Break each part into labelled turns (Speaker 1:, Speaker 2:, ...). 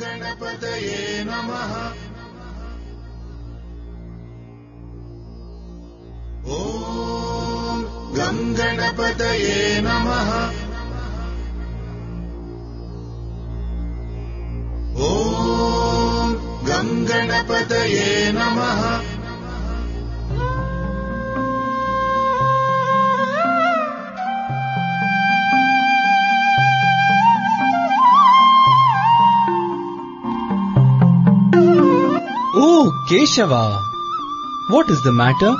Speaker 1: गणपतये नमः। ॐ गं गणपतये नमः। ॐ गं गणपतये नमः
Speaker 2: Keshava! What is the matter?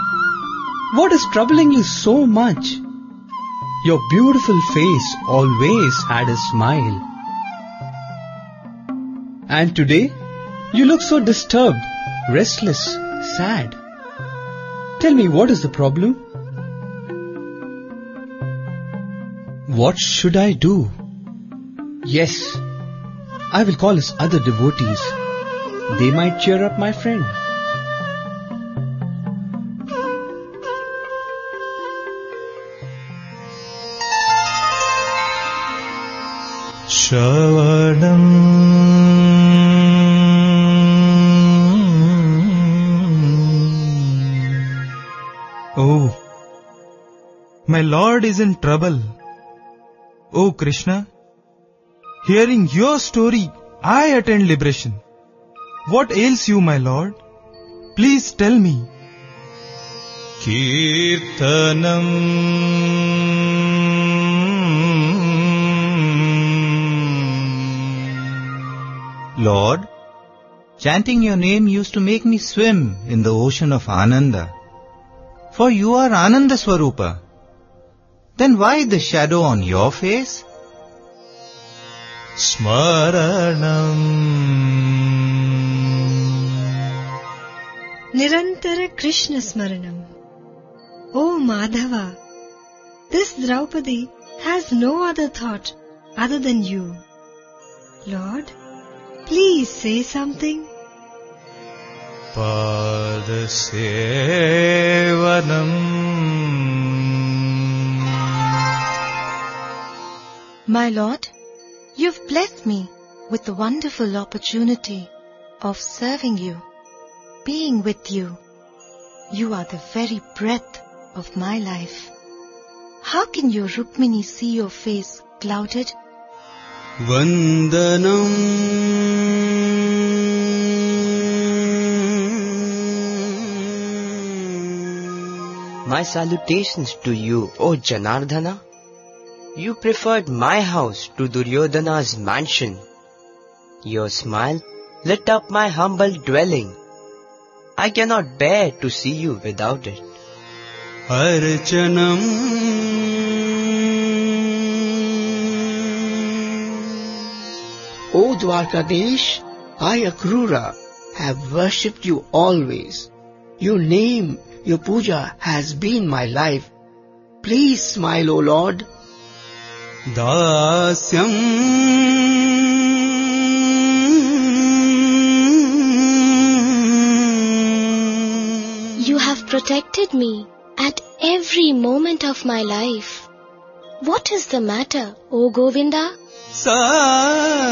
Speaker 2: What is troubling you so much? Your beautiful face always had a smile. And today, you look so disturbed, restless, sad. Tell me, what is the problem? What should I do? Yes, I will call his other devotees. They might cheer up my friend.
Speaker 3: Shravanam. Oh, my Lord is in trouble. Oh Krishna, hearing your story, I attain liberation. What ails you, my Lord? Please tell me. Kirtanam
Speaker 4: Lord, chanting your name used to make me swim in the ocean of Ananda. For you are Ananda Swarupa. Then why the shadow on your face?
Speaker 3: ಸ್ಮರಣಂ
Speaker 5: ನಿರಂತರ Krishna ಸ್ಮರಣಂ O Madhava this Draupadi has no other thought other than you lord please say something
Speaker 3: பாதசேவனம்
Speaker 6: My Lord, you've blessed me with the wonderful opportunity of serving you, being with you. You are the very breath of my life. How can your Rukmini see your face clouded? Vandanam.
Speaker 7: My salutations to you, O Janardhana. You preferred my house to Duryodhana's mansion. Your smile lit up my humble dwelling. I cannot bear to see you without it.
Speaker 8: O Dwarkadesh, I Akrura have worshipped you always. Your name, your puja has been my life. Please smile, O Lord.
Speaker 3: Dasyam
Speaker 9: You have protected me at every moment of my life. What is the matter, O Govinda?
Speaker 3: Sakyam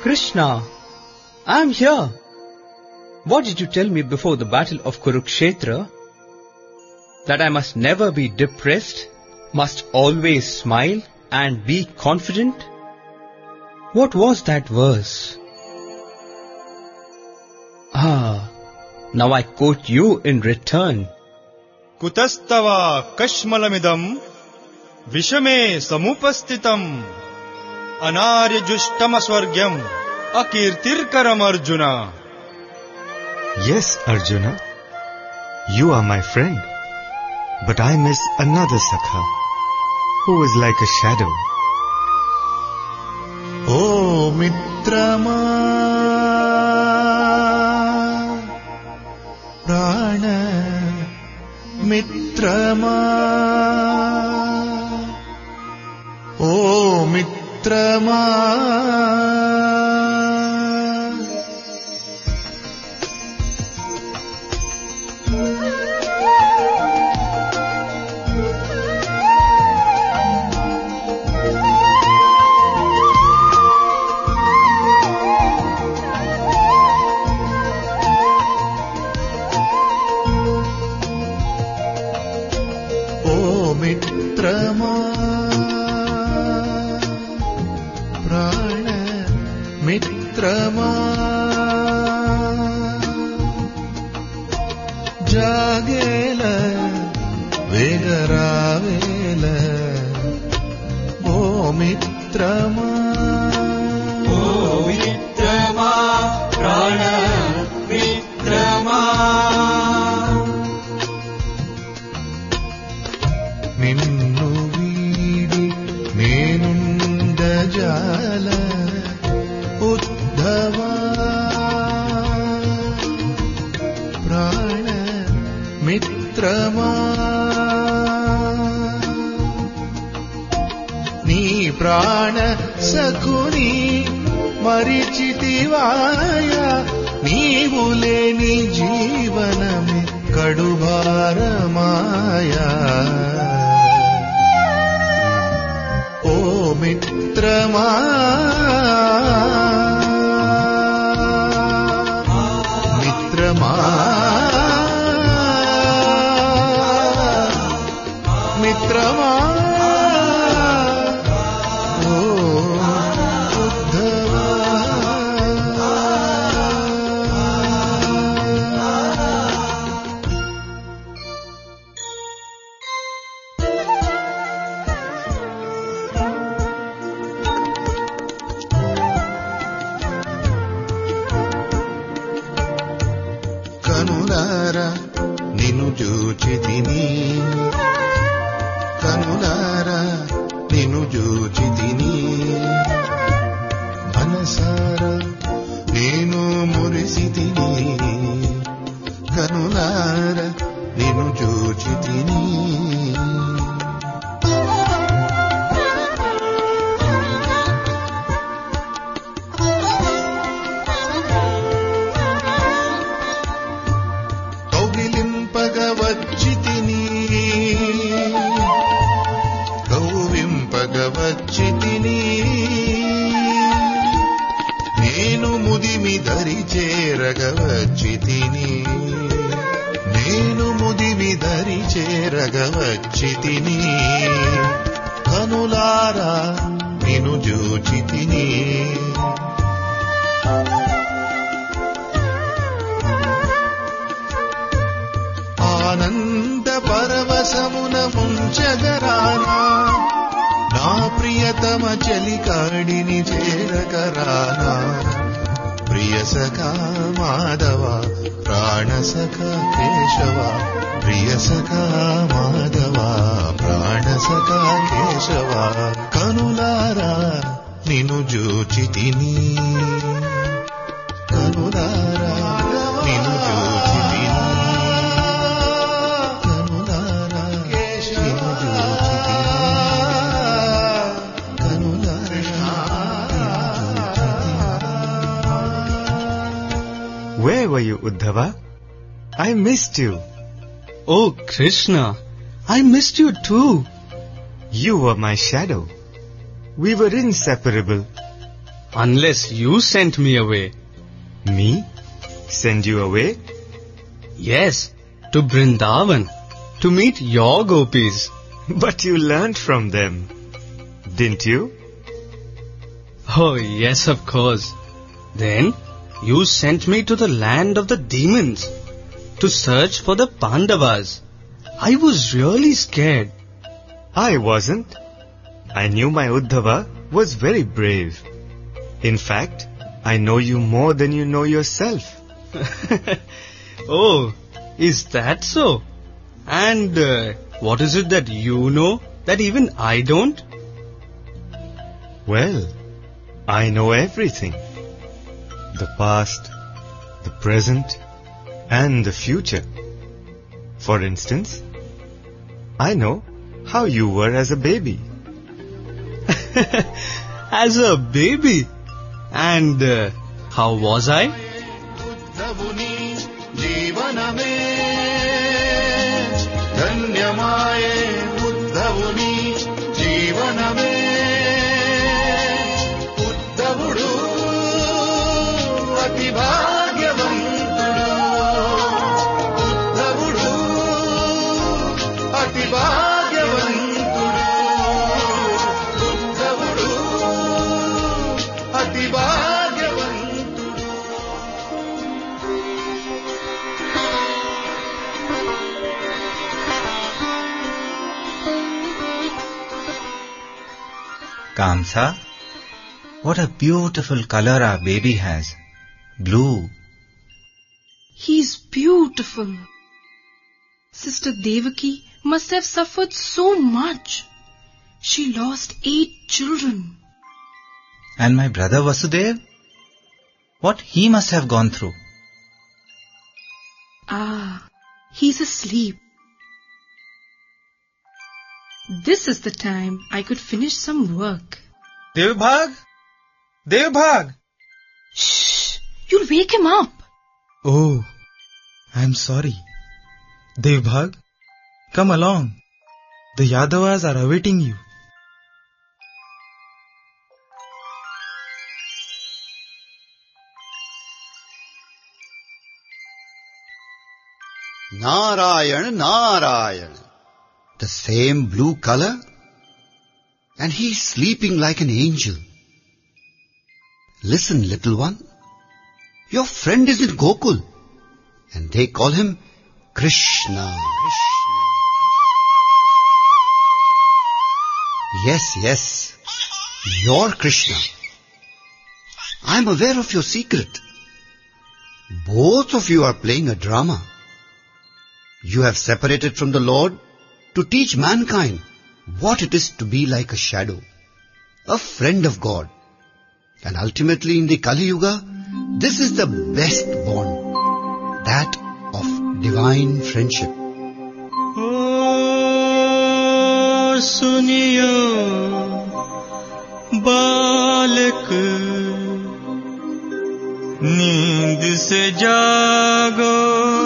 Speaker 2: Krishna, I am here. What did you tell me before the battle of Kurukshetra? That I must never be depressed, must always smile and be confident? What was that verse? Ah, now I quote you in return.
Speaker 3: Kutastava kashmalamidam vishame samupastitam anaryajushtamaswargyam akirtirkaram arjuna.
Speaker 10: Yes, Arjuna. You are my friend. But I miss another Sakha, who is like a shadow.
Speaker 1: ओ मित्रमा प्राण मित्रमा ओ मित्रमा రక్షకుని మరిచితివాయ. నీవు లేని జీవనమే కడుభారమాయ. ఓ మిత్రమా కనులారా నిను జూచి తిని కనులారా నిను జూచి తిని కనులారా నిను జూచి తిని కనులారా
Speaker 10: Where were you, Uddhava? I missed you.
Speaker 11: Oh, Krishna, I missed you too.
Speaker 10: You were my shadow. We were inseparable.
Speaker 11: Unless you sent me away.
Speaker 10: Me? Send you away?
Speaker 11: Yes, to Brindavan, to meet your gopis.
Speaker 10: But you learned from them. Didn't you?
Speaker 11: Oh, yes, of course. Then you sent me to the land of the demons to search for the Pandavas. I was really scared.
Speaker 10: I wasn't. I knew my Uddhava was very brave. In fact, I know you more than you know yourself.
Speaker 11: oh, is that so? And uh, what is it that you know that even I don't?
Speaker 10: Well, I know everything. The past, the present, and the future. For instance, I know how you were as a baby.
Speaker 11: as a baby? And uh, how was I?
Speaker 12: Kamsa, what a beautiful color our baby has. Blue.
Speaker 6: He's beautiful. Sister Devaki must have suffered so much. She lost eight children.
Speaker 12: And my brother Vasudev? What he must have gone through.
Speaker 6: Ah, he's asleep. This is the time I could finish some work.
Speaker 3: Devbhag? Devbhag!
Speaker 6: Shh! You'll wake him up.
Speaker 3: Oh, I'm sorry. Devbhag, come along. The Yadavas are awaiting you.
Speaker 13: Narayan, Narayan. The same blue color? And he's sleeping like an angel. Listen, little one. Your friend is in Gokul. And they call him Krishna. Yes, yes. You're Krishna. I'm aware of your secret. Both of you are playing a drama. You have separated from the Lord to teach mankind what it is to be like a shadow, a friend of God. And ultimately in the Kali Yuga, this is the best bond, that of divine friendship.
Speaker 14: ओ सुनियो बालक नींद से जागो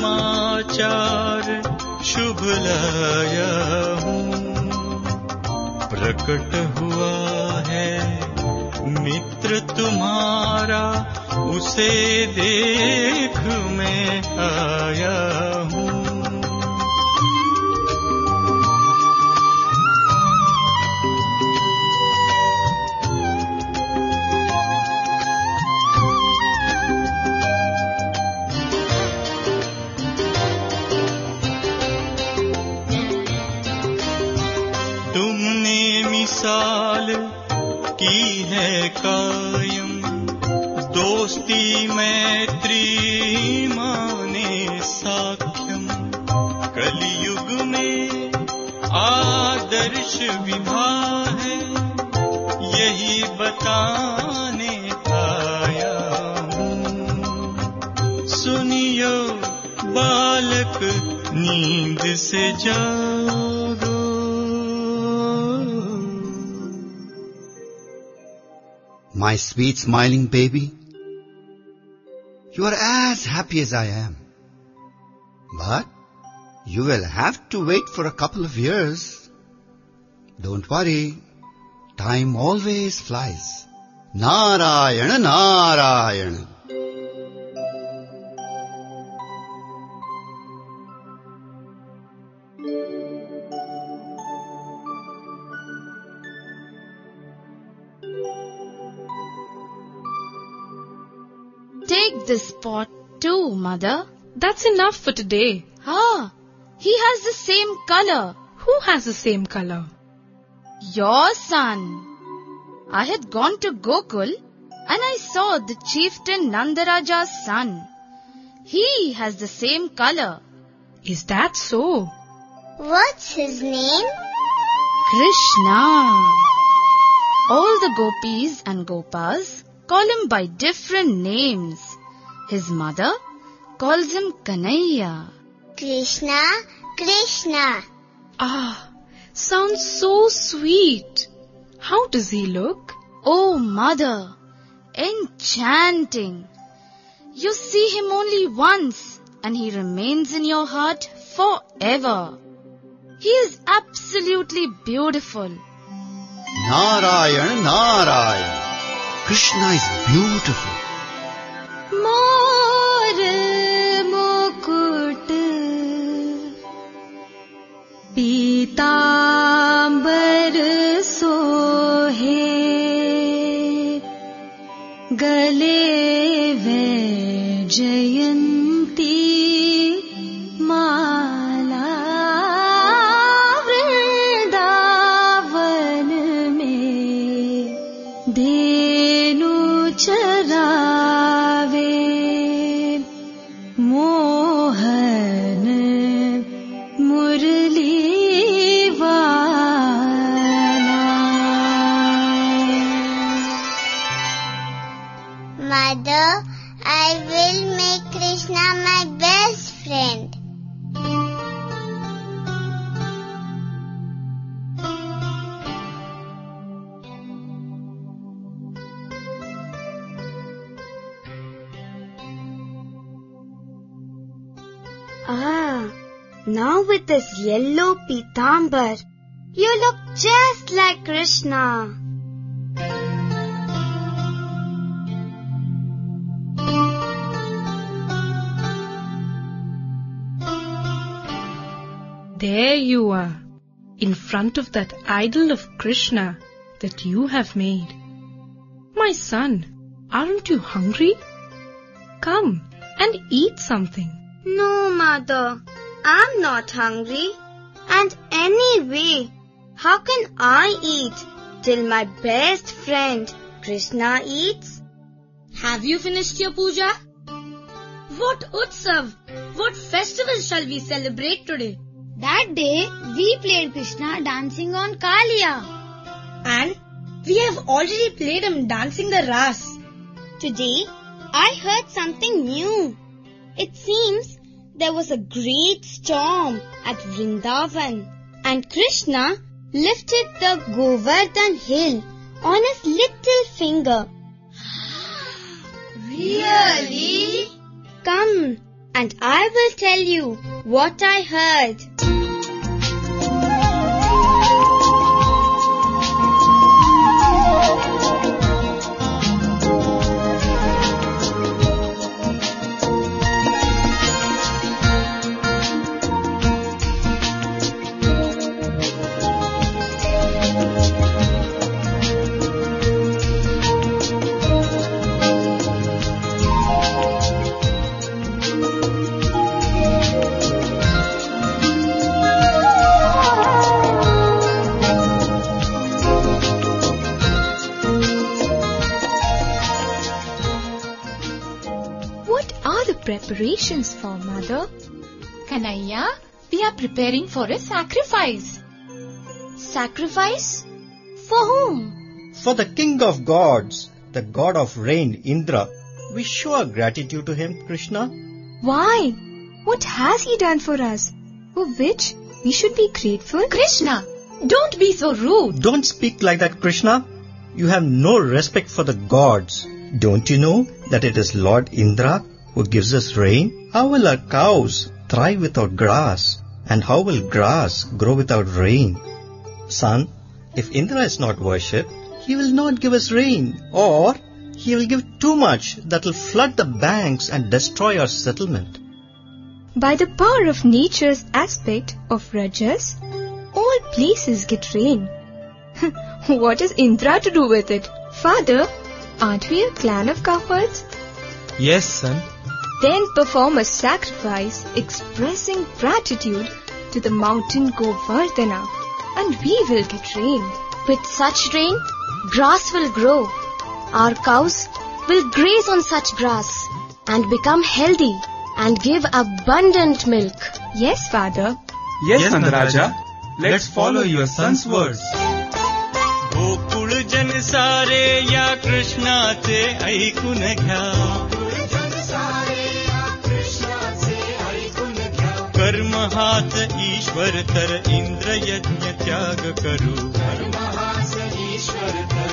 Speaker 14: समाचार शुभ लाया हूँ। प्रकट हुआ है मित्र तुम्हारा उसे देख मैं आया दोस्ती मैत्री माने साख्यम। कलयुग में आदर्श विभा है यही बताने आया सुनियो बालक नींद से जागो।
Speaker 13: My sweet smiling baby, you are as happy as I am. But you will have to wait for a couple of years. Don't worry, time always flies. Narayana, Narayana.
Speaker 15: Take this pot too, mother.
Speaker 6: That's enough for today.
Speaker 15: Ah, he has the same color.
Speaker 6: Who has the same color?
Speaker 15: Your son. I had gone to Gokul and I saw the chieftain Nandaraja's son. He has the same color.
Speaker 6: Is that so?
Speaker 16: What's his name?
Speaker 15: Krishna. All the gopis and gopas call him by different names. His mother calls him Kanaiya.
Speaker 16: Krishna, Krishna.
Speaker 6: Ah, sounds so sweet. How does he look?
Speaker 15: Oh, mother, enchanting. You see him only once and he remains in your heart forever. He is absolutely beautiful.
Speaker 13: Narayan, Narayan. Krishna is beautiful.
Speaker 9: मोर मुकुट। पीताम्बर सोहे गले जयन्ती
Speaker 16: now with this yellow pitambar, you look just like Krishna.
Speaker 17: There you are, in front of that idol of Krishna that you have made. My son, aren't you hungry? Come and eat something.
Speaker 16: No, mother, I'm not hungry. And anyway, how can I eat till my best friend Krishna eats?
Speaker 18: Have you finished your puja? What utsav, what festival shall we celebrate today?
Speaker 16: That day, we played Krishna dancing on Kalia.
Speaker 18: And we have already played him dancing the ras.
Speaker 16: Today, I heard something new. It seems there was a great storm at Vrindavan and Krishna lifted the Govardhan hill on his little finger.
Speaker 18: Really?
Speaker 16: Come and I will tell you what I heard.
Speaker 6: Are the preparations for, Mother?
Speaker 19: Kanaya, we are preparing for a sacrifice.
Speaker 16: Sacrifice? For whom?
Speaker 20: For the king of gods, the god of rain, Indra, we show our gratitude to him, Krishna.
Speaker 6: Why? What has he done for us? For which we should be grateful?
Speaker 19: Krishna, don't be so rude.
Speaker 20: Don't speak like that, Krishna. You have no respect for the gods. Don't you know that it is Lord Indra who gives us rain? How will our cows thrive without grass? And how will grass grow without rain? Son, if Indra is not worshipped, he will not give us rain, or he will give too much that will flood the banks and destroy our settlement.
Speaker 6: By the power of nature's aspect of Rajas, all places get rain. what has Indra to do with it? Father, aren't we a clan of cowherds?
Speaker 2: Yes, son
Speaker 6: Then perform a sacrifice expressing gratitude to the mountain Govardhana, and we will get rain.
Speaker 16: With such rain, grass will grow. Our cows will graze on such grass and become healthy and give abundant milk.
Speaker 6: Yes, Father.
Speaker 2: Yes, Nandaraja. Let's follow your son's words.
Speaker 14: Gokul जन सारे या कृष्णाचे ऐकून घ्या कर्म हाच ईश्वर तर इंद्र यज्ञ त्याग करू। कर्म हाच ईश्वर तर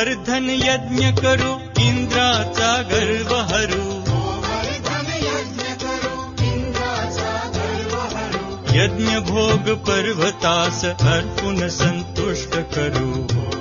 Speaker 14: गोवर्धन यज्ञ करू इंद्राचा गर्व हरू यज्ञ भोग पर्वतास अर्पुन संतुष्ट करू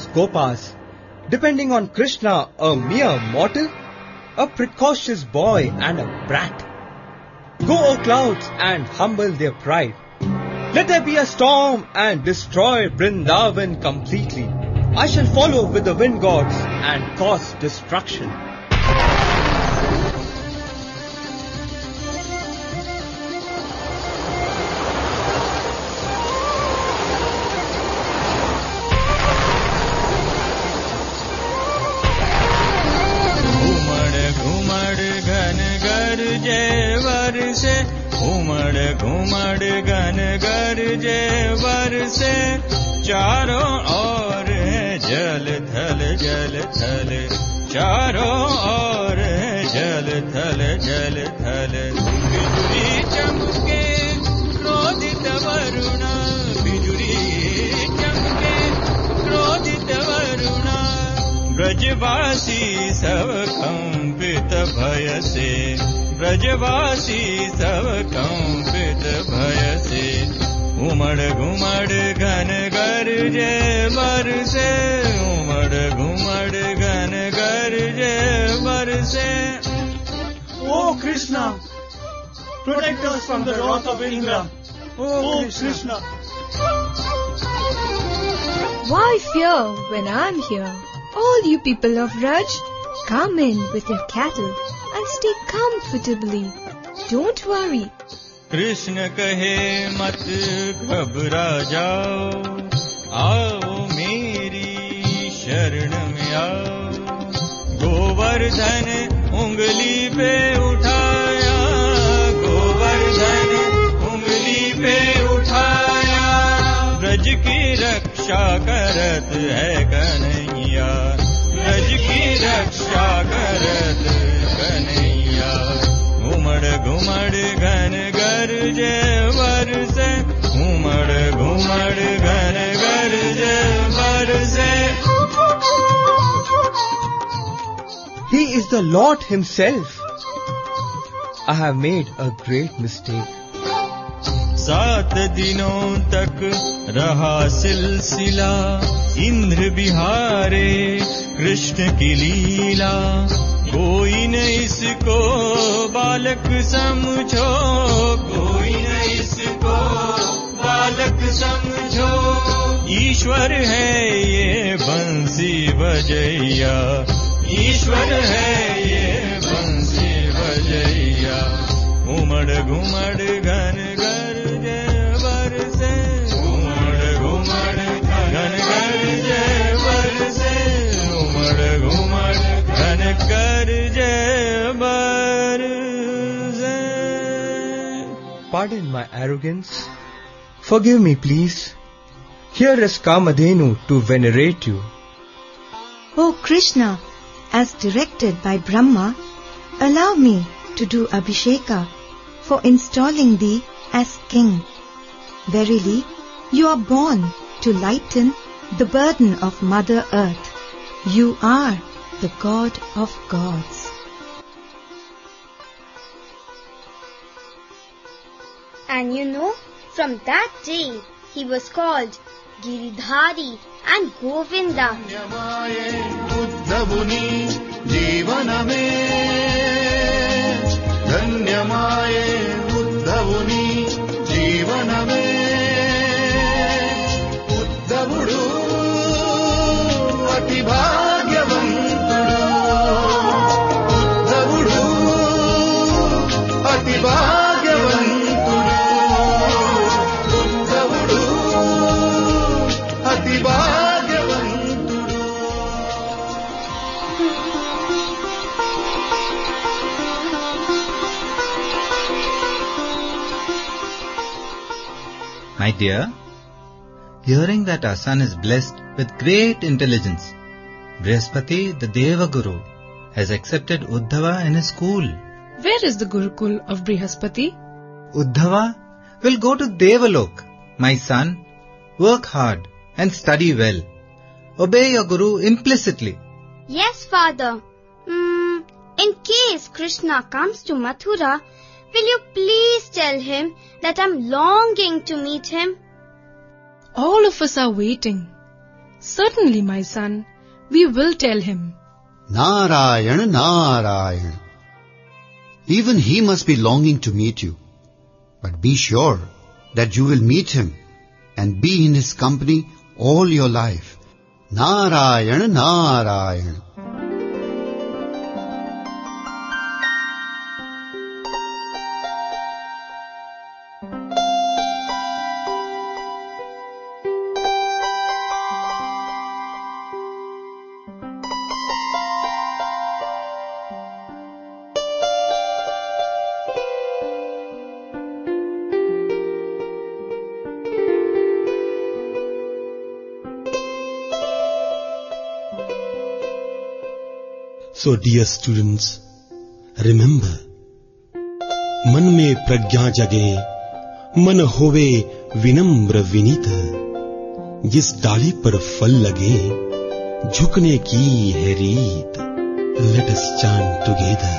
Speaker 2: these Gopas, depending on Krishna, a mere mortal, a precocious boy and a brat. Go, O clouds, and humble their pride. Let there be a storm and destroy Vrindavan completely. I shall follow with the wind gods and cause destruction.
Speaker 14: जय वर्षे चारों ओर है जल थल जल थल। चारों ओर है जल थल जल थल। बिजुली चमके क्रोधित वरुण। बिजुली चमके क्रोधित वरुण। ब्रजवासी सब कंपित भय से। ब्रजवासी सब से घुमड़ घुमड़ घन कर जय बर से उमड़ घुमड़ घन
Speaker 11: Oh Krishna, protect us from the wrath of Indra. Oh, Krishna.
Speaker 9: Why fear when I'm here? All you people of Braj, come in with your cattle and stay comfortably. Don't worry,
Speaker 14: Krishna कहे, मत घबरा जाओ। आओ मेरी शरण में आओ। गोवर्धन उंगली पे उठाया, गोवर्धन उंगली पे उठाया। ब्रज की रक्षा करत है कन्हैया, ब्रज की रक्षा करत कन्हैया। घुमड़ घुमड़ घन जय वर्षे घुमड़ घुमड़ घन गर जय वर्षे
Speaker 2: He is the Lord Himself. I have made a great mistake.
Speaker 14: सात दिनों तक रहा सिलसिला इंद्र बिहारे कृष्ण की लीला कोई न इसको बालक समझो कोई ईश्वर है ये बंसी बजैया। ईश्वर है ये बंसी बजैया। उमड़ घुमड़ घन घर जय बरसे उमड़ घुमड़ घन घर जय बरसे उमड़ घुमड़ घन कर जय बरसे
Speaker 2: Pardon my arrogance. Forgive me, please. Here is Kamadhenu to venerate you.
Speaker 21: O Krishna, as directed by Brahma, allow me to do Abhisheka for installing thee as king. Verily, you are born to lighten the burden of Mother Earth. You are the God of gods.
Speaker 16: And you know, from that day, he was called Giridhari and Govinda.
Speaker 1: బుద్ధవుని జీవనమే. ధన్యమాయే బుద్ధవుని జీవనమే. బుద్ధవుడు అతి భాగ్యవంతుడు బుద్ధవుడు అతి భాగ్య
Speaker 4: My dear, hearing that our son is blessed with great intelligence, Brihaspati, the Deva Guru, has accepted Uddhava in his school.
Speaker 6: Where is the Gurukul of Brihaspati?
Speaker 4: Uddhava will go to Devalok. My son, work hard and study well. Obey your Guru implicitly.
Speaker 16: Yes, father. Mm, in case Krishna comes to Mathura, will you please tell him that I'm longing to meet him?
Speaker 6: All of us are waiting. Certainly, my son, we will tell him.
Speaker 13: Narayana, Narayana. Even he must be longing to meet you. But be sure that you will meet him and be in his company all your life. Narayana, Narayana.
Speaker 22: So dear students, remember, मन में प्रज्ञा जगे मन होवे विनम्र विनीत जिस डाली पर फल लगे झुकने की है रीत लेट अस चांट टुगेदर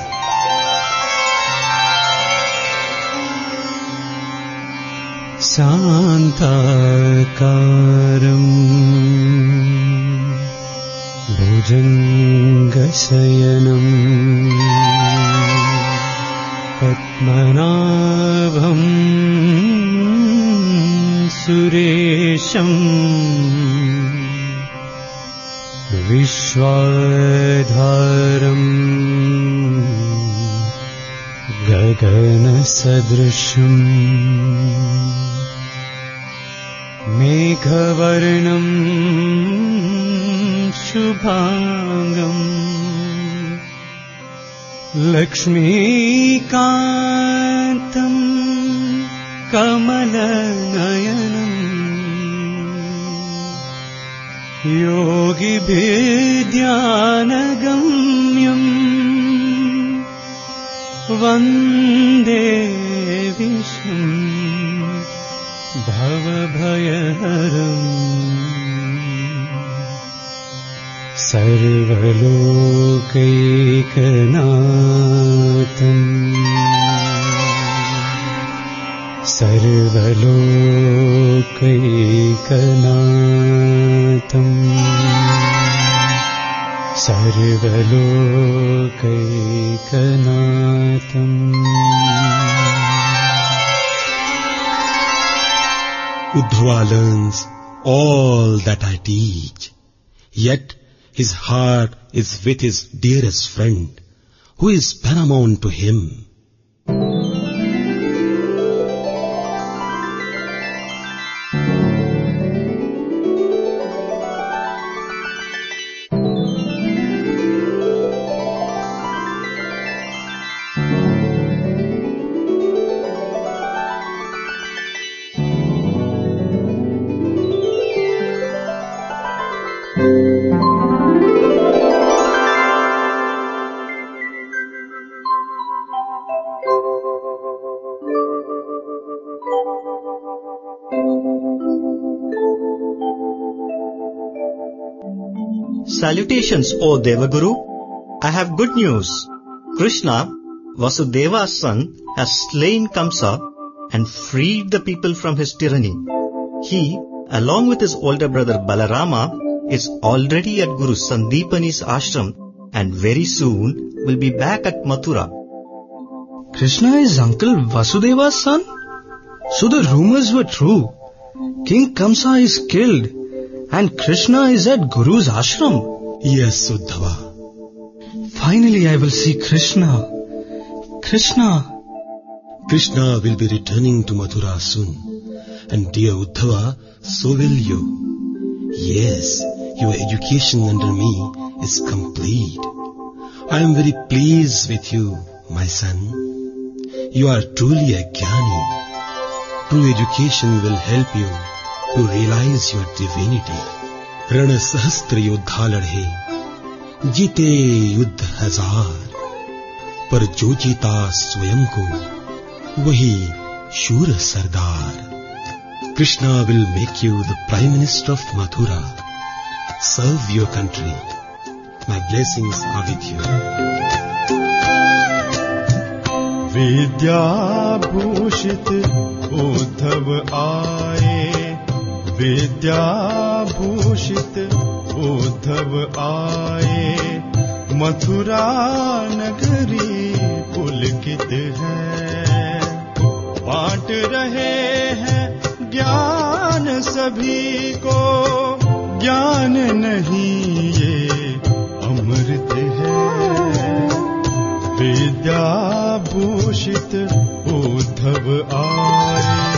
Speaker 11: शान्ताकारम् भुजङ्गशयनम् पद्मनाभम् सुरेशम् विश्वाधारम् गगनसदृशम् मेघवर्णम् शुभाङ्गम्। लक्ष्मीकान्तम् कमलनयनम्। योगिभिद्यानगम्यम् वन्दे विष्णुम्। भवभयहरम् सर्वलोकैकनाथम् सर्वलोकैकनाथम्
Speaker 22: Uddhava learns all that I teach. Yet his heart is with his dearest friend, who is paramount to him.
Speaker 20: Salutations, O Devaguru. I have good news. Krishna, Vasudeva's son, has slain Kamsa and freed the people from his tyranny. He, along with his older brother Balarama, is already at Guru Sandipani's ashram and very soon will be back at Mathura.
Speaker 11: Krishna is Uncle Vasudeva's son? So the rumors were true. King Kamsa is killed and Krishna is at Guru's ashram.
Speaker 22: Yes, Uddhava.
Speaker 11: Finally I will see Krishna. Krishna.
Speaker 22: Krishna will be returning to Mathura soon. And dear Uddhava, so will you. Yes, your education under me is complete. I am very pleased with you, my son. You are truly a jnani. True education will help you to realize your divinity. रण सहस्त्र योद्धा लड़े। जीते युद्ध हज़ार। पर जो जीता स्वयं को, वही शूर सरदार। Krishna will make you the prime minister of Mathura serve your country my blessings are with you
Speaker 3: विद्याभूषित Uddhav आए। विद्याभूषित उद्धव आए। मथुरा नगरी पुलकित है। बांट रहे हैं ज्ञान सभी को। ज्ञान नहीं ये अमृत है। विद्याभूषित उद्धव आए।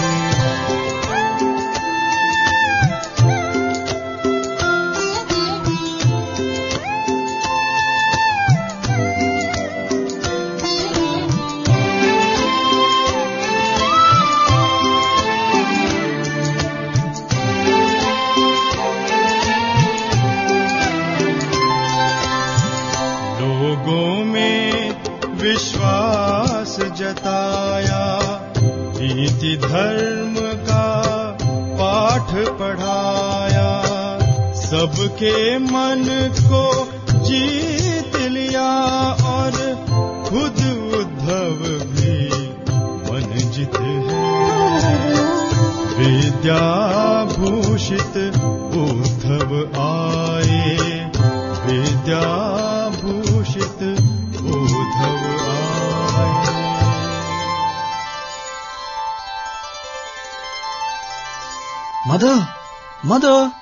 Speaker 3: नीति धर्म का पाठ पढ़ाया सबके मन को जीत लिया और खुद उद्धव भी मन जित है। विद्याभूषित उद्धव आए
Speaker 11: Mother! Mother!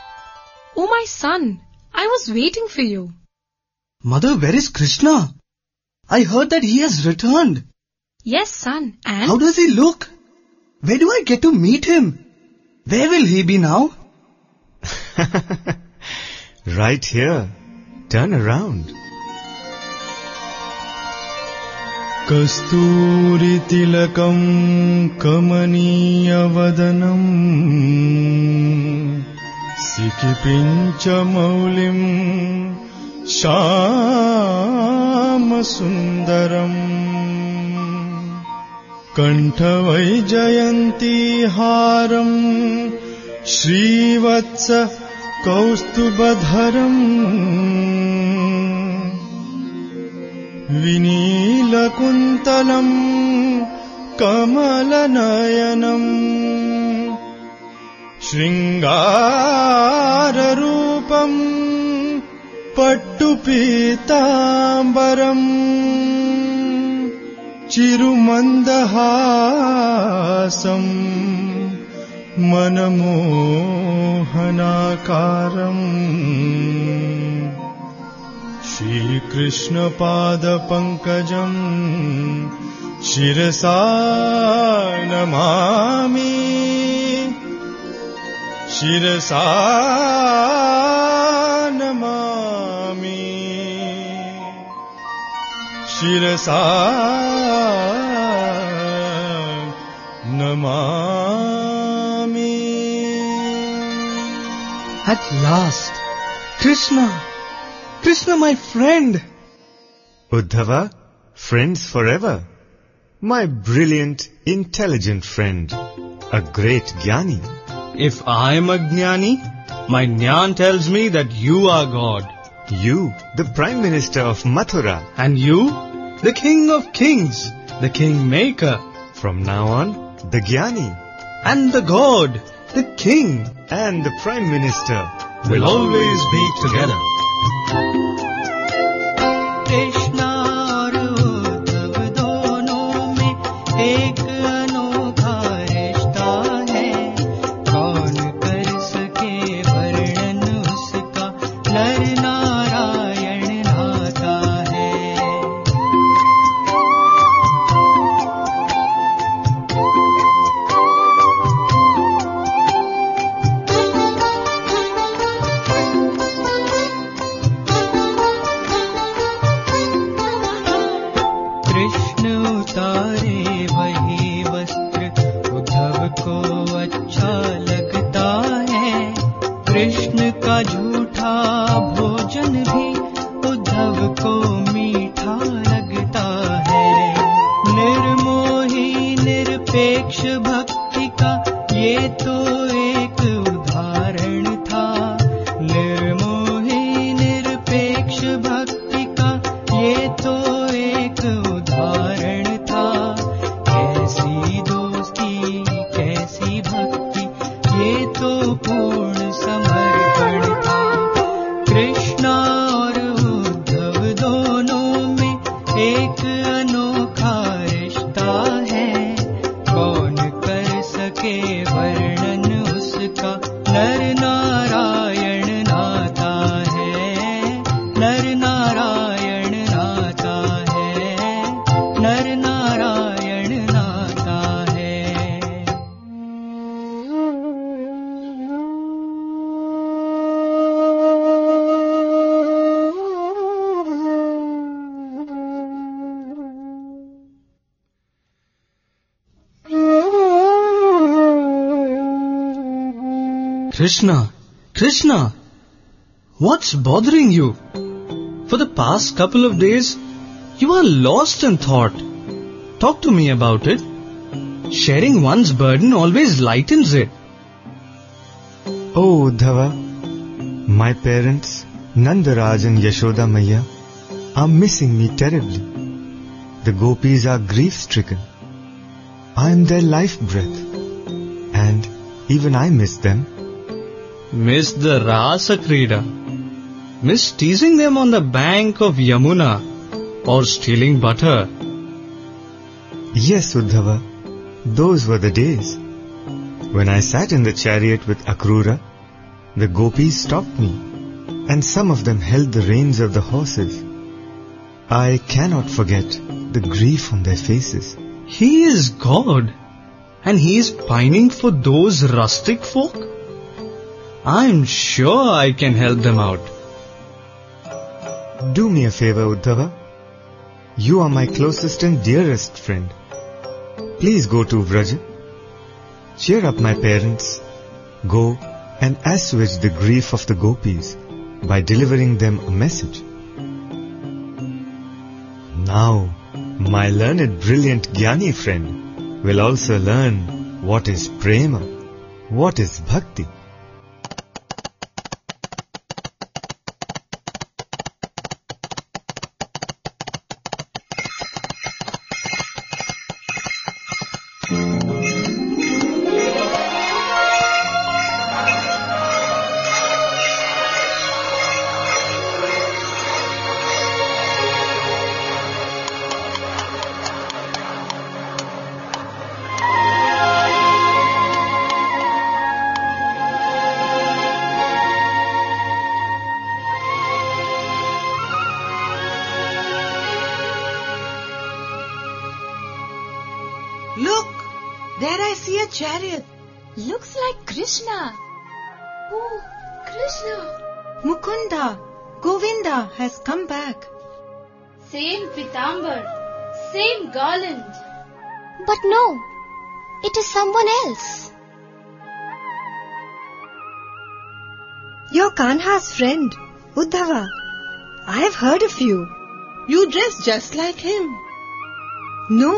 Speaker 6: Oh, my son, I was waiting for you.
Speaker 11: Mother, where is Krishna? I heard that he has returned.
Speaker 6: Yes, son, and
Speaker 11: How does he look? Where do I get to meet him? Where will he be now?
Speaker 10: Right here. Turn around.
Speaker 3: कस्तूरितिलकम् कमनीयवदनम् सिकिपिञ्चमौलिम् श्यामसुन्दरम् कण्ठवैजयन्ती हारम् Srivatsa कौस्तुभधरम् विनीलकुन्तलम् कमलनयनम् शृङ्गाररूपम् पट्टुपीताम्बरम् चिरुमन्दहासम् मनमोहनाकारम् श्रीकृष्णपादपङ्कजम् शिरसा नमामि शिरसा नमामि शिरसा Namami
Speaker 11: At last! Krishna! Krishna, my friend!
Speaker 10: Uddhava, friends forever. My brilliant, intelligent friend. A great jnani.
Speaker 11: If I am a jnani, my jnana tells me that you are God.
Speaker 10: You, the Prime Minister of Mathura.
Speaker 23: And you, the King of Kings, the Kingmaker.
Speaker 10: From now on, the Gyani.
Speaker 23: And the God, the King.
Speaker 10: And the Prime Minister
Speaker 23: will always be together.
Speaker 11: Krishna और उद्धव दोनों में एक
Speaker 23: Krishna, Krishna, what's bothering you? For the past couple of days, you are lost in thought. Talk to me about it. Sharing one's burden always lightens it.
Speaker 10: Oh, Uddhava, my parents, Nandaraj and Yashoda Maya, are missing me terribly. The gopis are grief-stricken. I am their life breath. And even I miss them.
Speaker 23: Miss the Rasa Krida. Miss teasing them on the bank of Yamuna or stealing butter.
Speaker 10: Yes, Uddhava, those were the days. When I sat in the chariot with Akrura, the gopis stopped me, and some of them held the reins of the horses. I cannot forget the grief on their faces.
Speaker 23: He is God and he is pining for those rustic folk. I'm sure I can help them out.
Speaker 10: Do me a favor, Uddhava. You are my closest and dearest friend. Please go to Vraja. Cheer up my parents. Go and assuage the grief of the gopis by delivering them a message. Now, my learned, brilliant Gyani friend will also learn what is prema, what is bhakti.
Speaker 6: Friend, Uddhava. I have heard of you. You dress just like him. No,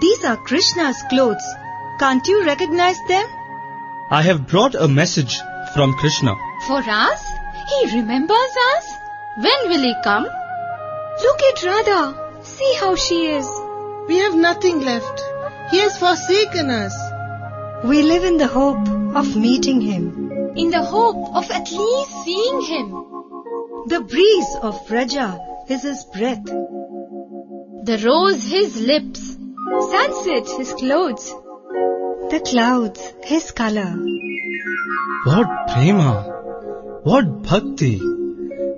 Speaker 6: these are Krishna's clothes. Can't you recognize them?
Speaker 23: I have brought a message from Krishna.
Speaker 15: For us? He remembers us? When will he come?
Speaker 9: Look at Radha. See how she is.
Speaker 24: We have nothing left. He has forsaken us.
Speaker 21: We live in the hope of meeting him.
Speaker 9: In the hope of at least seeing him.
Speaker 21: The breeze of Vraja is his breath.
Speaker 15: The rose his lips.
Speaker 9: Sunset his clothes.
Speaker 21: The clouds his color.
Speaker 11: What prema! What bhakti!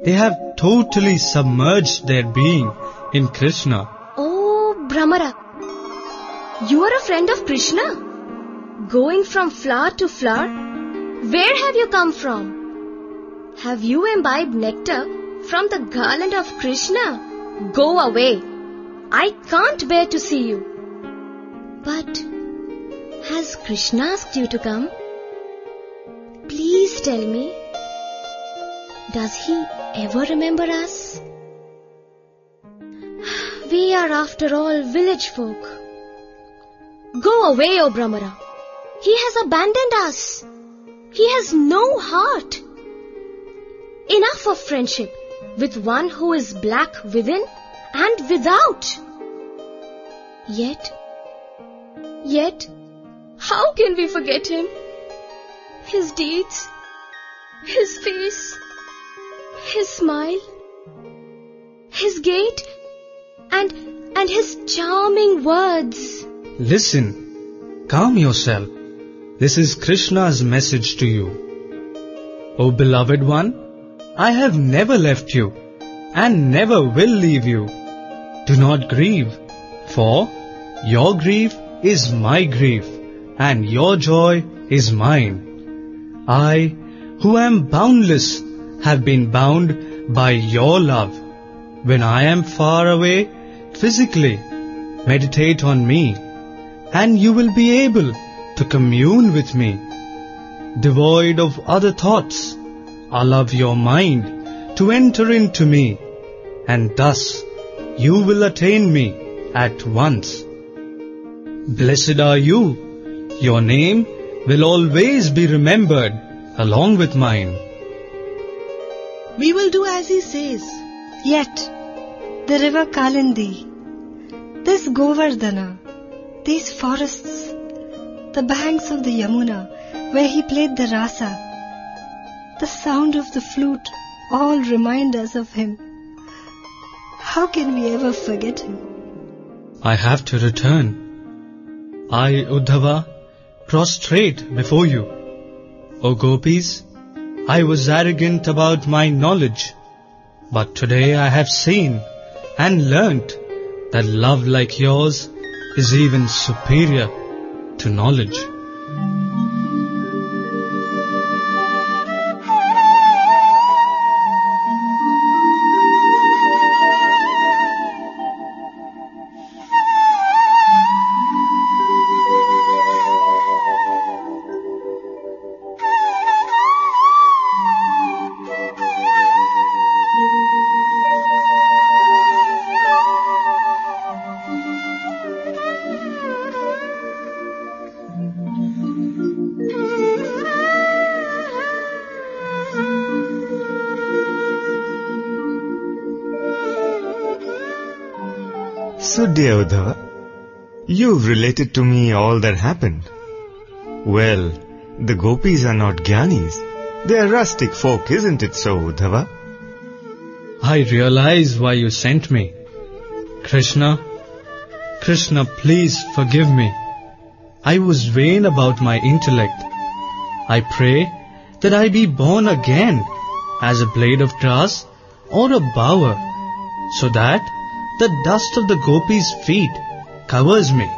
Speaker 11: They have totally submerged their being in Krishna.
Speaker 9: Oh, Bhramara. You are a friend of Krishna? Going from flower to flower? Where have you come from? Have you imbibed nectar from the garland of Krishna? Go away. I can't bear to see you. But has Krishna asked you to come? Please tell me. Does he ever remember us? We are after all village folk. Go away, O Bhramara. He has abandoned us. He has no heart. Enough of friendship with one who is black within and without. Yet, yet, how can we forget him? His deeds, his face, his smile, his gait, and, and his charming words.
Speaker 11: Listen, calm yourself. This is Krishna's message to you. O beloved one, I have never left you and never will leave you. Do not grieve, for your grief is my grief and your joy is mine. I, who am boundless, have been bound by your love. When I am far away, physically, meditate on me, and you will be able to commune with me. Devoid of other thoughts, allow your mind to enter into me, and thus you will attain me at once. Blessed are you. Your name will always be remembered along with mine.
Speaker 24: We will do as he says.
Speaker 21: Yet, the river Kalindi, this Govardhana, these forests, the banks of the Yamuna, where he played the rasa, the sound of the flute, all remind us of him. How can we ever forget him?
Speaker 11: I have to return. I, Uddhava, prostrate before you. O gopis, I was arrogant about my knowledge, but today I have seen and learnt that love like yours is even superior to knowledge.
Speaker 10: You've related to me all that happened. Well, the gopis are not gyanis. They are rustic folk, isn't it so, Uddhava?
Speaker 11: I realize why you sent me. Krishna, Krishna, please forgive me. I was vain about my intellect. I pray that I be born again as a blade of grass or a bower, so that the dust of the gopis' feet covers me.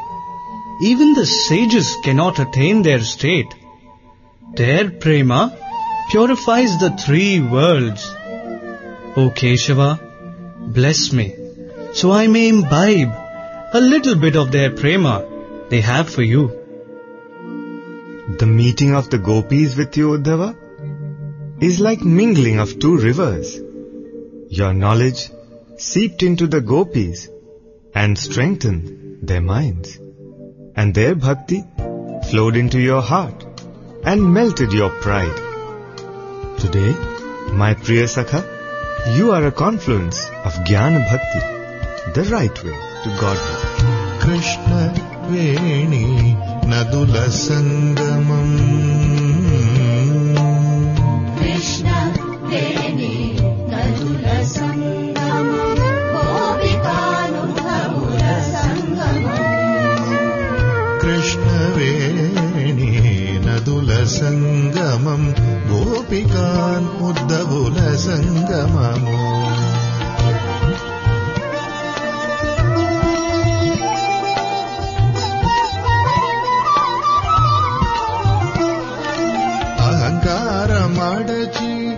Speaker 11: Even the sages cannot attain their state. Their prema purifies the three worlds. O Keshava, bless me, so I may imbibe a little bit of their prema they have for you.
Speaker 10: The meeting of the gopis with you, Uddhava, is like mingling of two rivers. Your knowledge seeped into the gopis and strengthened their minds and their bhakti flowed into your heart and melted your pride. Today, my Priya Sakha, you are a confluence of Jnana Bhakti, the right way to Godhead.
Speaker 1: Krishna Veni Nadula
Speaker 25: Sangamam Krishna Veni సంగమం.
Speaker 1: గోపికాన్ ఉద్దవుల సంగమము. అహంకారమడచి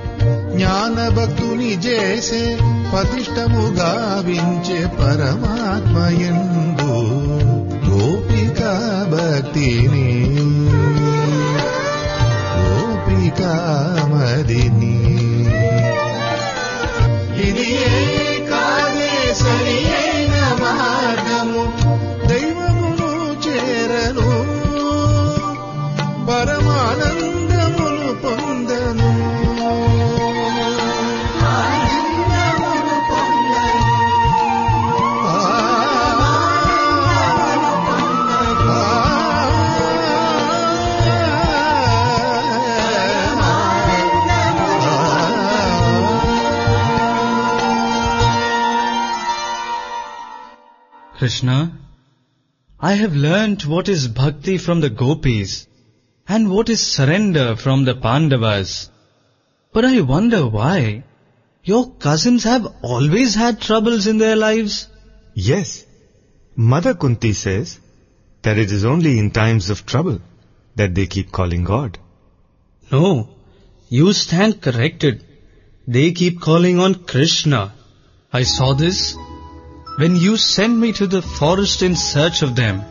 Speaker 1: జ్ఞాన భక్తుని చేసే పతిష్టము గావించే పరమాత్మయందు గోపికా భక్తిని का
Speaker 11: Krishna, I have learnt what is bhakti from the gopis and what is surrender from the Pandavas. But I wonder why your cousins have always had troubles in their lives.
Speaker 10: Yes, Mother Kunti says that it is only in times of trouble that they keep calling God.
Speaker 11: No, you stand corrected. They keep calling on Krishna. I saw this when you sent me to the forest in search of them.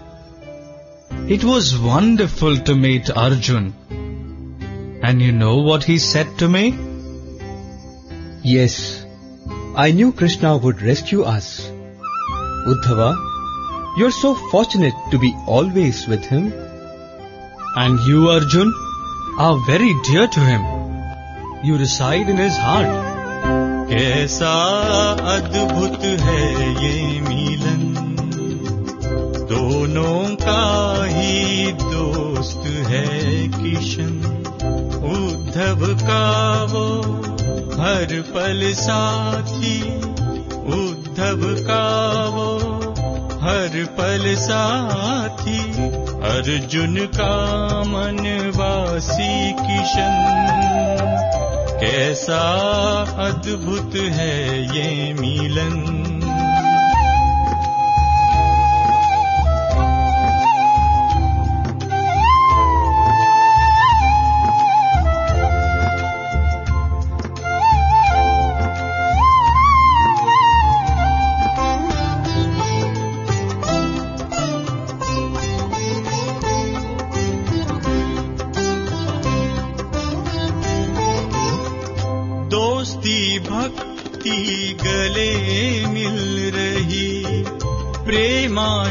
Speaker 11: It was wonderful to meet Arjun. And you know what he said to me?
Speaker 2: Yes, I knew Krishna would rescue us. Uddhava, you're so fortunate to be always with him.
Speaker 11: And you, Arjun, are very dear to him. You reside in his heart.
Speaker 14: कैसा अद्भुत है ये मिलन। दोनों का ही दोस्त है किशन। उद्धव का वो हर पल साथी। उद्धव का वो हर पल साथी। अर्जुन का मनवासी किशन। कैसा अद्भुत है ये मिलन।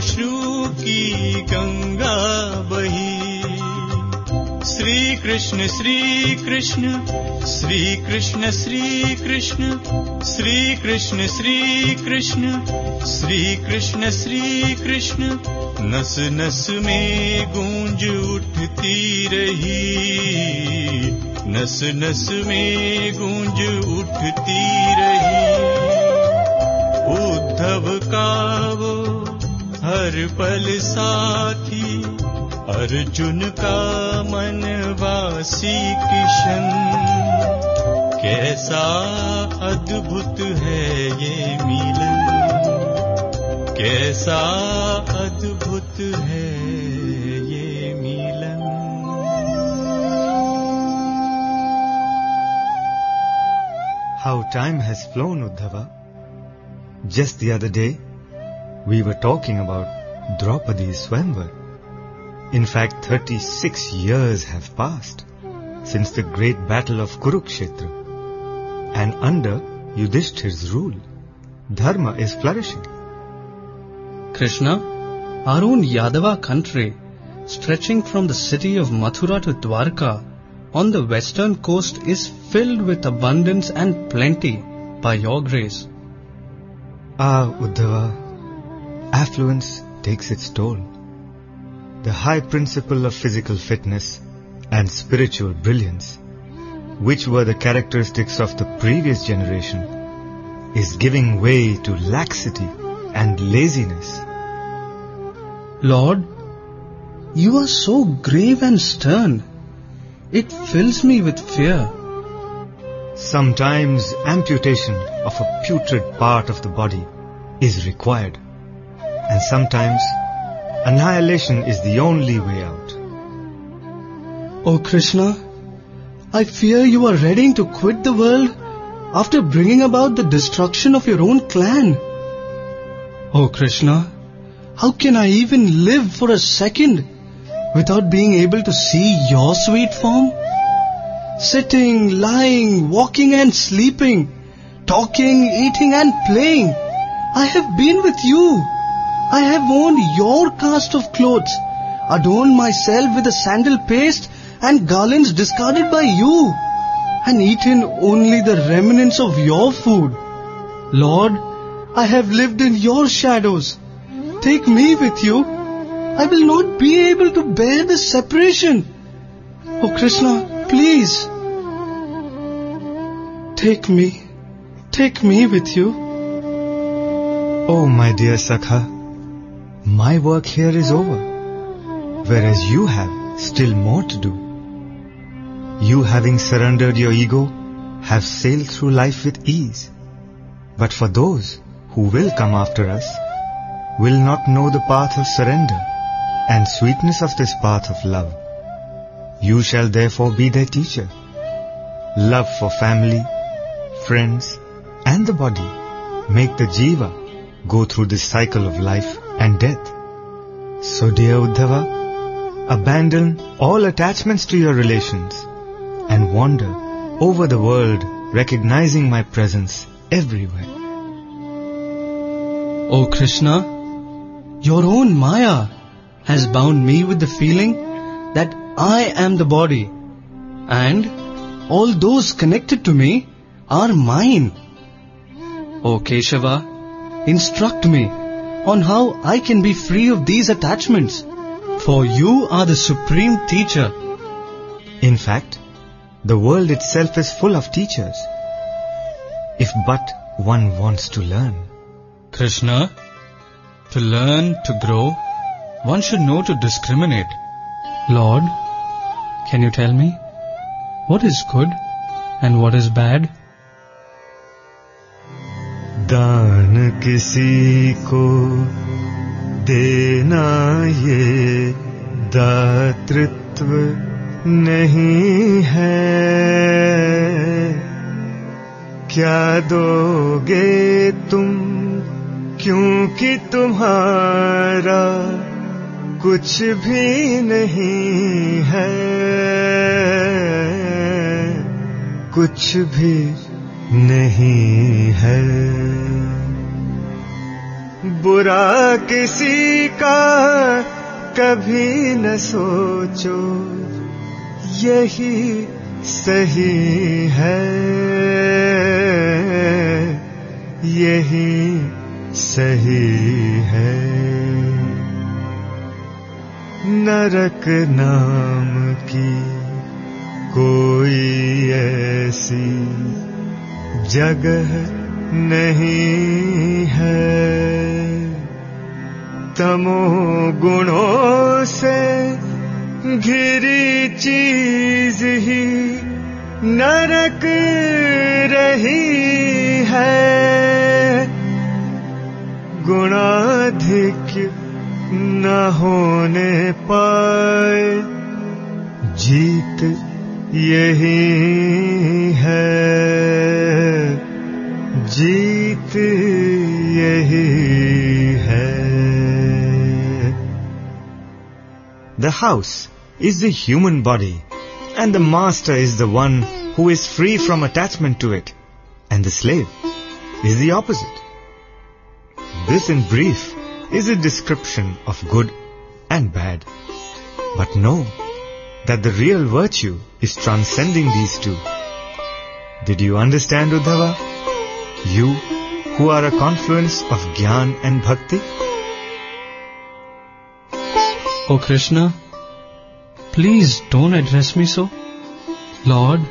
Speaker 14: प्रेमाश्रु की गंगा बही। श्री कृष्ण श्री कृष्ण श्री कृष्ण श्री कृष्ण श्री कृष्ण श्री कृष्ण श्री कृष्ण श्री कृष्ण नस नस में गूंज उठती रही। नस नस में गूंज उठती रही। उद्धव का वो हर पल साथी अर्जुन का मनवासी किशन कैसा अद्भुत है ये मिलन कैसा अद्भुत है ये मिलन
Speaker 10: How time has flown, Uddhava. Just the other day, we were talking about Draupadi's Swamvar. In fact, 36 years have passed since the great battle of Kurukshetra. And under Yudhishthir's rule, Dharma is flourishing.
Speaker 11: Krishna, our own Yadava country, stretching from the city of Mathura to Dwarka, on the western coast is filled with abundance and plenty. by your grace.
Speaker 10: Ah, Uddhava, affluence takes its toll. The high principle of physical fitness and spiritual brilliance, which were the characteristics of the previous generation, is giving way to laxity and laziness.
Speaker 11: Lord, you are so grave and stern. It fills me with fear.
Speaker 10: Sometimes amputation of a putrid part of the body is required, and sometimes annihilation is the only way out.
Speaker 11: Oh Krishna, I fear you are ready to quit the world after bringing about the destruction of your own clan. Oh Krishna, how can I even live for a second without being able to see your sweet form? Sitting, lying, walking and sleeping, talking, eating and playing. I have been with you. I have worn your cast of clothes, adorned myself with the sandal paste and garlands discarded by you, and eaten only the remnants of your food. Lord, I have lived in your shadows. Take me with you. I will not be able to bear the separation. Oh Krishna, please. Take me. Take me with you.
Speaker 10: Oh, my dear Sakha, my work here is over, whereas you have still more to do. You having surrendered your ego have sailed through life with ease. But for those who will come after us, will not know the path of surrender and sweetness of this path of love. You shall therefore be their teacher. Love for family, friends, and the body make the jiva go through this cycle of life and death. So dear Uddhava, abandon all attachments to your relations and wander over the world recognizing my presence everywhere.
Speaker 11: Oh Krishna, your own Maya has bound me with the feeling that I am the body and all those connected to me are mine. O Keshava, instruct me on how I can be free of these attachments, for you are the supreme teacher.
Speaker 10: In fact, the world itself is full of teachers. If but one wants to learn.
Speaker 11: Krishna, to learn, to grow, one should know to discriminate. Lord, can you tell me what is good and what is bad?
Speaker 10: दान किसी को देना ये दातृत्व नहीं है। क्या दोगे तुम? क्योंकि तुम्हारा कुछ भी नहीं है। कुछ भी नहीं है। बुरा किसी का कभी न सोचो, यही सही है। यही सही है। नरक नाम की कोई ऐसी जगह नहीं है। तमो गुणों से घिरी चीज़ ही नरक रही है। गुणाधिक न होने पाए जीत यही है जीत यही है The house is the human body and the master is the one who is free from attachment to it and the slave is the opposite. This in brief is a description of good and bad. But know that the real virtue is transcending these two. Did you understand, Uddhava? You who are a confluence of Gyan and Bhakti?
Speaker 11: Oh Krishna, please don't address me so. Lord,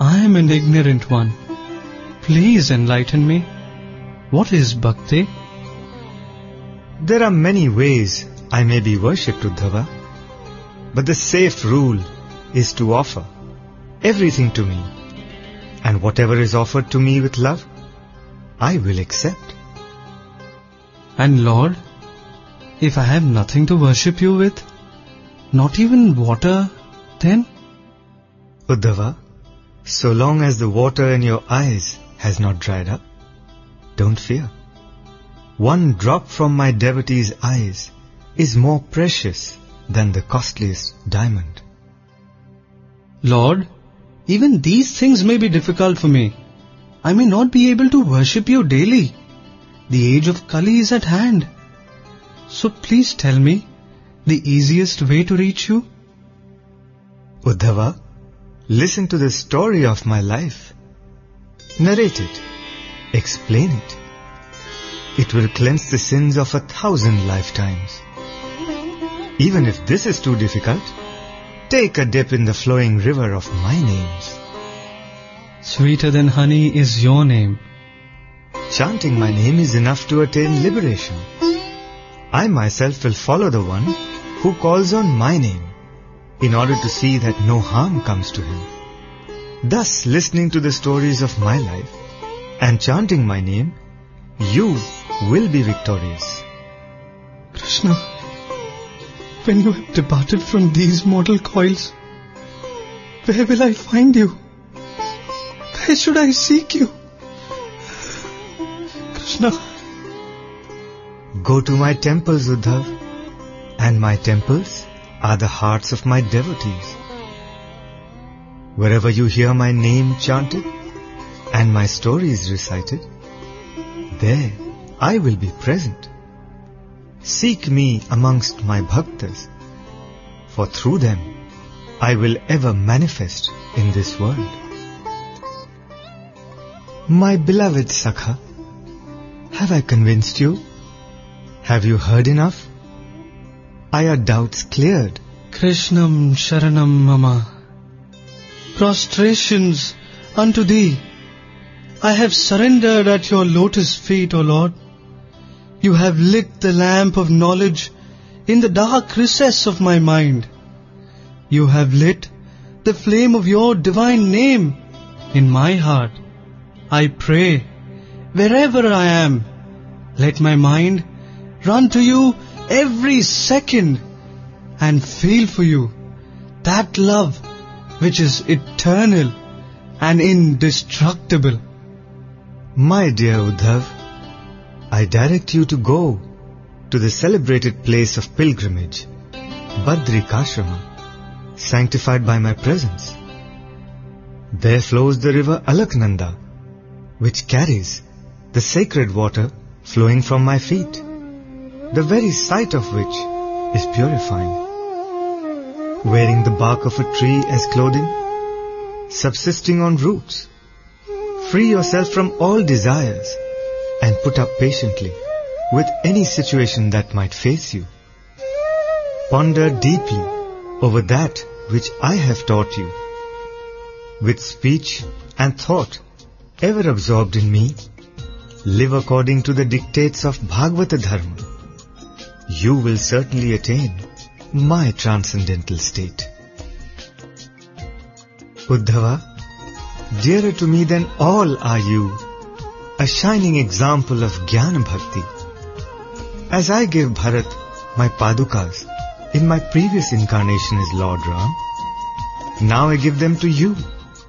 Speaker 11: I am an ignorant one. Please enlighten me. What is bhakti?
Speaker 10: There are many ways I may be worshipped, Uddhava. But the safe rule is to offer everything to me. And whatever is offered to me with love, I will accept.
Speaker 11: And Lord, if I have nothing to worship you with, not even water, then?
Speaker 10: Uddhava, so long as the water in your eyes has not dried up, don't fear. One drop from my devotee's eyes is more precious than the costliest diamond.
Speaker 11: Lord, even these things may be difficult for me. I may not be able to worship you daily. The age of Kali is at hand. So please tell me the easiest way to reach you.
Speaker 10: Uddhava, listen to the story of my life. Narrate it. Explain it. It will cleanse the sins of a thousand lifetimes. Even if this is too difficult, take a dip in the flowing river of my names.
Speaker 11: Sweeter than honey is your name.
Speaker 10: Chanting my name is enough to attain liberation. I myself will follow the one who calls on my name in order to see that no harm comes to him. Thus, listening to the stories of my life and chanting my name, you will be victorious.
Speaker 11: Krishna, when you have departed from these mortal coils, where will I find you? Where should I seek you? Krishna,
Speaker 10: Go to my temples, Uddhav, and my temples are the hearts of my devotees. Wherever you hear my name chanted and my stories recited, there I will be present. Seek me amongst my bhaktas, for through them I will ever manifest in this world. My beloved Sakha, have I convinced you? Have you heard enough? Are your doubts cleared?
Speaker 11: Krishnam Sharanam Mama. Prostrations unto thee. I have surrendered at your lotus feet, O Lord. You have lit the lamp of knowledge in the dark recess of my mind. You have lit the flame of your divine name in my heart. I pray, wherever I am, let my mind run to you every second and feel for you that love which is eternal and indestructible.
Speaker 10: My dear Uddhav, I direct you to go to the celebrated place of pilgrimage, Badri Badrikashrama, sanctified by my presence. There flows the river Alaknanda, which carries the sacred water flowing from my feet, the very sight of which is purifying. Wearing the bark of a tree as clothing, subsisting on roots, free yourself from all desires and put up patiently with any situation that might face you. Ponder deeply over that which I have taught you. With speech and thought ever absorbed in me, live according to the dictates of Bhagavata Dharma. You will certainly attain my transcendental state. Uddhava, dearer to me than all are you, a shining example of Jnana Bhakti. As I gave Bharat my padukas in my previous incarnation as Lord Ram, now I give them to you,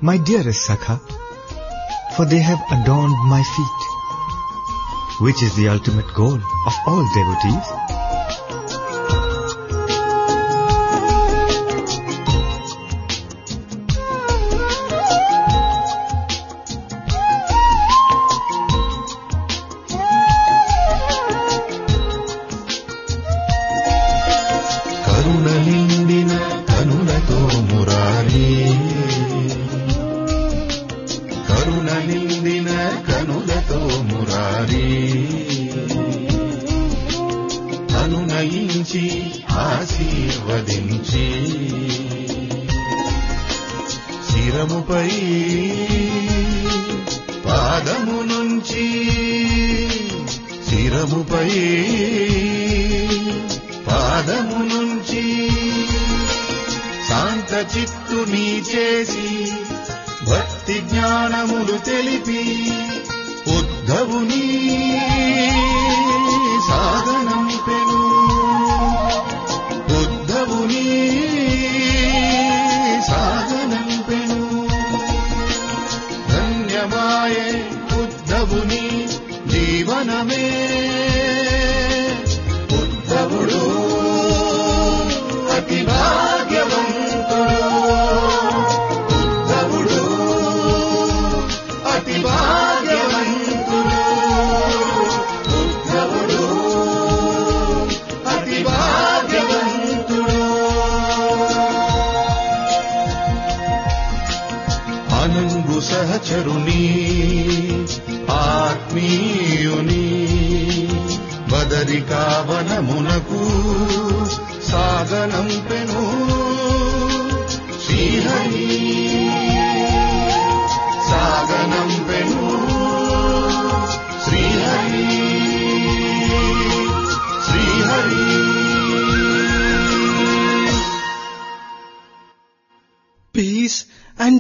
Speaker 10: my dearest Sakha, for they have adorned my feet, which is the ultimate goal of all devotees.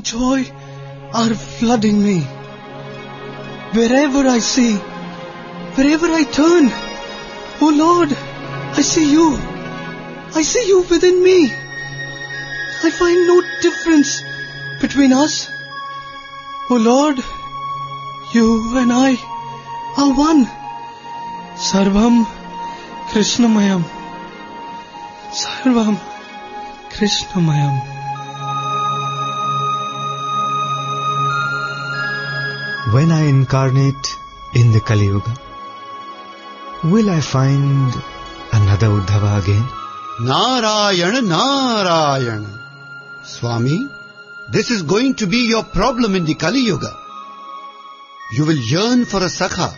Speaker 11: Joy are flooding me. Wherever I see, wherever I turn, oh Lord, I see you. I see you within me. I find no difference between us. Oh Lord, you and I are one. Sarvam Krishnamayam. Sarvam Krishnamayam.
Speaker 10: When I incarnate in the Kali Yuga, will I find another Uddhava again?
Speaker 13: Narayana, Narayana. Swami, this is going to be your problem in the Kali Yuga. You will yearn for a Sakha.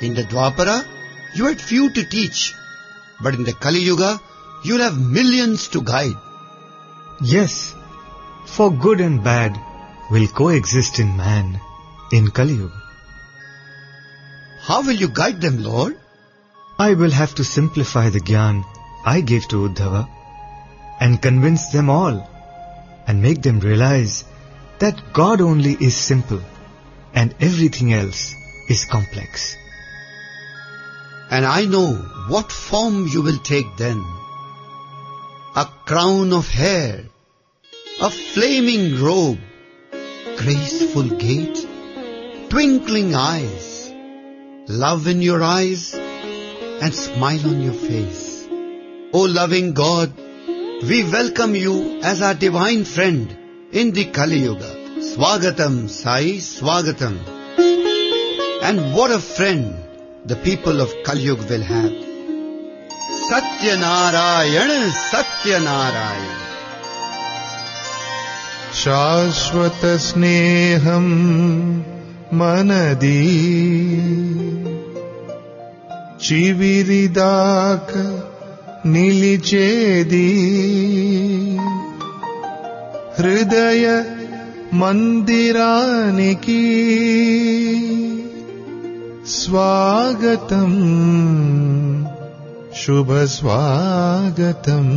Speaker 13: In the Dwapara, you had few to teach. But in the Kali Yuga, you'll have millions to guide.
Speaker 10: Yes, for good and bad will coexist in man in Kali Yuga.
Speaker 13: How will you guide them, Lord?
Speaker 10: I will have to simplify the Gyan I gave to Uddhava and convince them all and make them realize that God only is simple and everything else is complex.
Speaker 13: And I know what form you will take then. A crown of hair, a flaming robe, graceful gait, twinkling eyes, love in your eyes, and smile on your face. O loving God, we welcome you as our divine friend in the Kali Yuga. Swagatam, Sai, Swagatam. And what a friend the people of Kali Yuga will have. Satya Narayana, Satya Narayana.
Speaker 1: శాశ్వత స్నేహం మనది చివిరిదాక నిలిచేది హృదయ మందిరానికి స్వాగతం శుభ స్వాగతం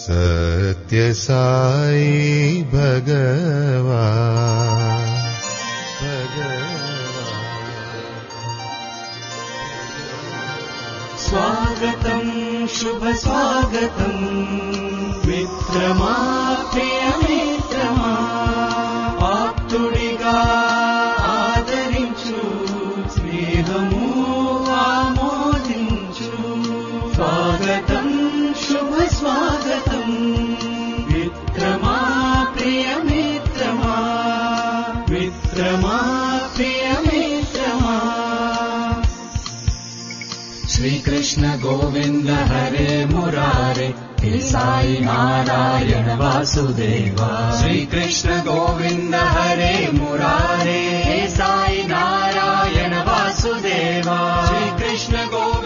Speaker 1: सत्यसाई
Speaker 26: भगवा भग स्वागतम् शुभस्वागतम् स्वागतम् मित्रमात्र मित्रमा पाप्तु कृष्ण गोविन्द हरे मुरारे हे साई नारायण वासुदेवा। श्रीकृष्ण गोविन्द हरे मुरारे हे
Speaker 25: साई नारायण वासुदेवा। श्रीकृष्ण गोविन्द